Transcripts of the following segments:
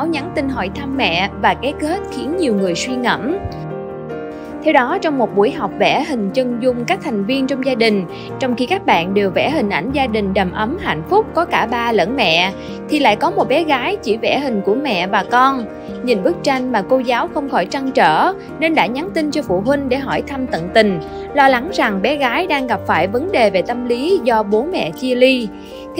giáo nhắn tin hỏi thăm mẹ và cái kết khiến nhiều người suy ngẫm. Theo đó, trong một buổi học vẽ hình chân dung các thành viên trong gia đình, trong khi các bạn đều vẽ hình ảnh gia đình đầm ấm hạnh phúc có cả ba lẫn mẹ, thì lại có một bé gái chỉ vẽ hình của mẹ và con. Nhìn bức tranh mà cô giáo không khỏi trăn trở nên đã nhắn tin cho phụ huynh để hỏi thăm tận tình, lo lắng rằng bé gái đang gặp phải vấn đề về tâm lý do bố mẹ chia ly.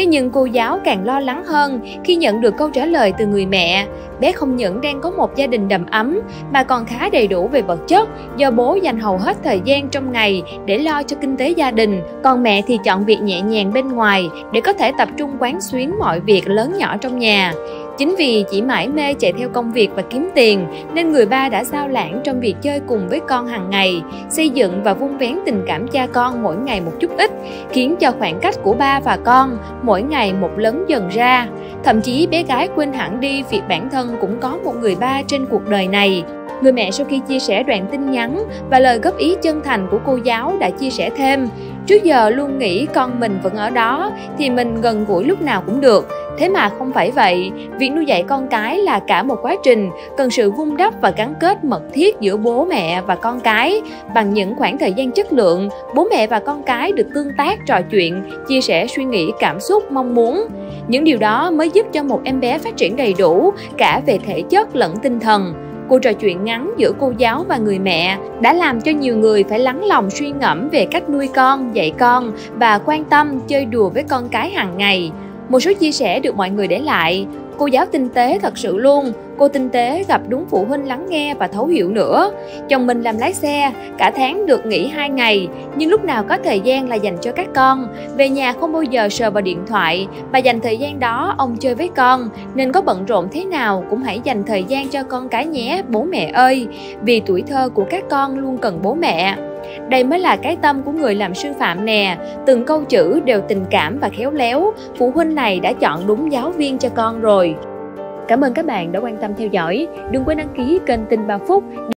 Thế nhưng cô giáo càng lo lắng hơn khi nhận được câu trả lời từ người mẹ. Bé không những đang có một gia đình đầm ấm mà còn khá đầy đủ về vật chất do bố dành hầu hết thời gian trong ngày để lo cho kinh tế gia đình, còn mẹ thì chọn việc nhẹ nhàng bên ngoài để có thể tập trung quán xuyến mọi việc lớn nhỏ trong nhà. Chính vì chỉ mãi mê chạy theo công việc và kiếm tiền nên người ba đã sao lãng trong việc chơi cùng với con hàng ngày, xây dựng và vun vén tình cảm cha con mỗi ngày một chút ít, khiến cho khoảng cách của ba và con mỗi ngày một lớn dần ra. Thậm chí bé gái quên hẳn đi việc bản thân cũng có một người ba trên cuộc đời này. Người mẹ sau khi chia sẻ đoạn tin nhắn và lời góp ý chân thành của cô giáo đã chia sẻ thêm Trước giờ luôn nghĩ con mình vẫn ở đó thì mình gần gũi lúc nào cũng được. Thế mà không phải vậy, việc nuôi dạy con cái là cả một quá trình cần sự vun đắp và gắn kết mật thiết giữa bố mẹ và con cái bằng những khoảng thời gian chất lượng, bố mẹ và con cái được tương tác, trò chuyện, chia sẻ suy nghĩ, cảm xúc, mong muốn. Những điều đó mới giúp cho một em bé phát triển đầy đủ cả về thể chất lẫn tinh thần Cuộc trò chuyện ngắn giữa cô giáo và người mẹ đã làm cho nhiều người phải lắng lòng suy ngẫm về cách nuôi con, dạy con và quan tâm chơi đùa với con cái hàng ngày. Một số chia sẻ được mọi người để lại, cô giáo tinh tế thật sự luôn, cô tinh tế gặp đúng phụ huynh lắng nghe và thấu hiểu nữa. Chồng mình làm lái xe, cả tháng được nghỉ hai ngày, nhưng lúc nào có thời gian là dành cho các con. Về nhà không bao giờ sờ vào điện thoại, mà dành thời gian đó ông chơi với con, nên có bận rộn thế nào cũng hãy dành thời gian cho con cái nhé, bố mẹ ơi. Vì tuổi thơ của các con luôn cần bố mẹ. Đây mới là cái tâm của người làm sư phạm nè, từng câu chữ đều tình cảm và khéo léo, phụ huynh này đã chọn đúng giáo viên cho con rồi. Cảm ơn các bạn đã quan tâm theo dõi. Đừng quên đăng ký kênh Tin 3 Phút